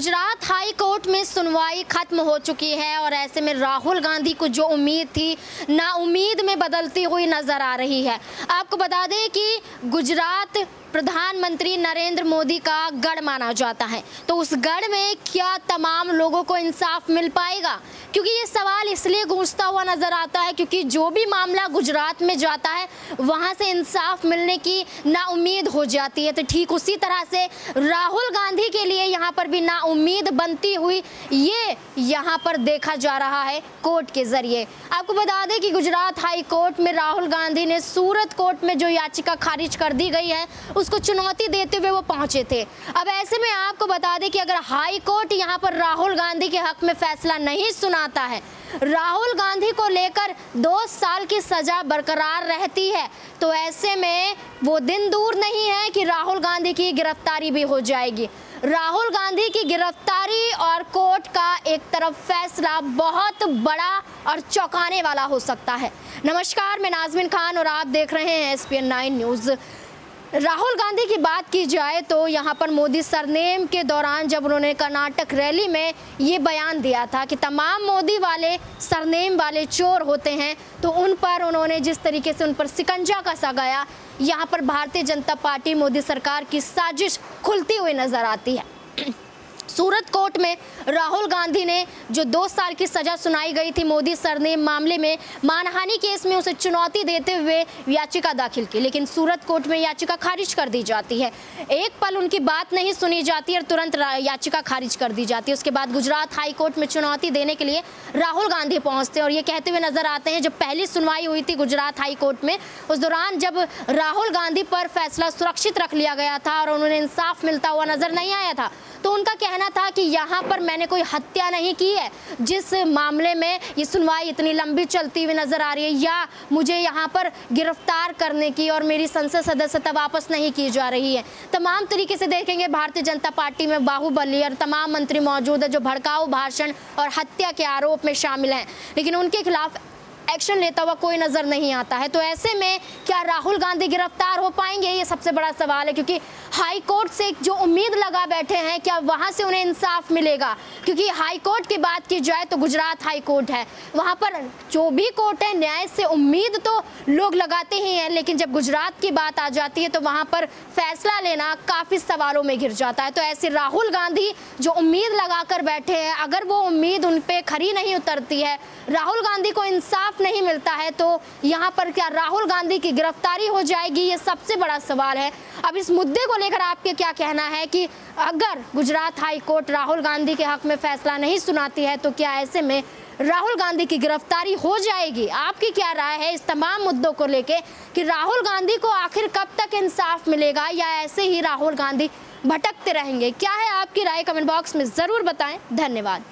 Gujarat high court में सुनवाई खत्म हो चुकी है और ऐसे में राहुल गांधी को जो उम्मीद थी ना उम्मीद में बदलती हुई नज़र आ रही है। आपको बता दें कि गुजरात प्रधानमंत्री नरेंद्र मोदी का गढ़ माना जाता है। तो उस गढ़ में क्या तमाम लोगों को इंसाफ मिल पाएगा? क्योंकि ये सवाल इसलिए गूंजता हुआ नज़र आता है क्योंकि जो भी मामला गुजरात में जाता है, वहाँ से इंसाफ मिलने की ना उम्मीद हो जाती है। तो ठीक उसी तरह से राहुल गांधी के लिए यहाँ पर भी ना उम्मीद बनती हुई ये यहाँ पर देखा जा रहा है कोर्ट के ज़रिए। आपको बता दें कि गुजरात हाई कोर्ट में राहुल गांधी ने सूरत कोर्ट में जो याचिका खारिज कर दी गई है उसको चुनौती देते हुए वो पहुँचे थे। अब ऐसे में आपको बता दें कि अगर हाई कोर्ट यहाँ पर राहुल गांधी के हक में फैसला नहीं सुनाता है, राहुल गांधी को लेकर दो साल की सजा बरकरार रहती है तो ऐसे में वो दिन दूर नहीं है कि राहुल गांधी की गिरफ्तारी भी हो जाएगी। राहुल गांधी की गिरफ्तारी और कोर्ट का एक तरफ़ फैसला बहुत बड़ा और चौंकाने वाला हो सकता है। नमस्कार, मैं नाजमिन खान और आप देख रहे हैं S P news. Rahul Gandhi की बात की जाए तो यहाँ पर मोदी सरनेम के दौरान जब उन्होंने कर्नाटक रैली में ये बयान दिया था कि तमाम मोदी वाले सरनेम वाले चोर होते हैं तो उन पर उन्होंने जिस तरीके से उन पर सिकंजा कसा गया यहाँ पर भारतीय जनता पार्टी मोदी सरकार की साजिश खुलती हुई नज़र आती है। सूरत कोर्ट में राहुल गांधी ने जो दो साल की सजा सुनाई गई थी मोदी सरनेम मामले में मानहानि केस में उसे चुनौती देते हुए याचिका दाखिल की, लेकिन सूरत कोर्ट में याचिका खारिज कर दी जाती है। एक पल उनकी बात नहीं सुनी जाती और तुरंत याचिका खारिज कर दी जाती है। उसके बाद गुजरात हाई कोर्ट में चुनौती देने के लिए राहुल गांधी पहुँचते और ये कहते हुए नज़र आते हैं, जब पहली सुनवाई हुई थी गुजरात हाईकोर्ट में, उस दौरान जब राहुल गांधी पर फैसला सुरक्षित रख लिया गया था और उन्होंने इंसाफ मिलता हुआ नज़र नहीं आया था तो उनका कहना था कि यहाँ पर मैंने कोई हत्या नहीं की है। जिस मामले में ये सुनवाई इतनी लंबी चलती हुई नज़र आ रही है, या मुझे यहाँ पर गिरफ़्तार करने की और मेरी संसद सदस्यता वापस नहीं की जा रही है। तमाम तरीके से देखेंगे, भारतीय जनता पार्टी में बाहुबली और तमाम मंत्री मौजूद है जो भड़काऊ भाषण और हत्या के आरोप में शामिल हैं। लेकिन उनके खिलाफ एक्शन लेता हुआ कोई नज़र नहीं आता है। तो ऐसे में क्या राहुल गांधी गिरफ़्तार हो पाएँगे? ये सबसे बड़ा सवाल है, क्योंकि हाई कोर्ट से जो उम्मीद लगा बैठे हैं, क्या वहाँ से उन्हें इंसाफ मिलेगा? क्योंकि हाई कोर्ट की बात की जाए तो गुजरात हाई कोर्ट है। वहाँ पर जो भी कोर्ट है, न्याय से उम्मीद तो लोग लगाते ही हैं, लेकिन जब गुजरात की बात आ जाती है तो वहाँ पर फैसला लेना काफ़ी सवालों में घिर जाता है। तो ऐसे राहुल गांधी जो उम्मीद लगा कर बैठे हैं, अगर वो उम्मीद उन पर खरी नहीं उतरती है, राहुल गांधी को नहीं मिलता है तो यहाँ पर क्या राहुल गांधी की गिरफ्तारी हो जाएगी? ये सबसे बड़ा सवाल है। अब इस मुद्दे को लेकर आपके क्या कहना है कि अगर गुजरात हाई कोर्ट राहुल गांधी के हक में फैसला नहीं सुनाती है तो क्या ऐसे में राहुल गांधी की गिरफ्तारी हो जाएगी? आपकी क्या राय है इस तमाम मुद्दों को लेके कि राहुल गांधी को आखिर कब तक इंसाफ मिलेगा, या ऐसे ही राहुल गांधी भटकते रहेंगे? क्या है आपकी राय? कमेंट बॉक्स में ज़रूर बताएँ। धन्यवाद।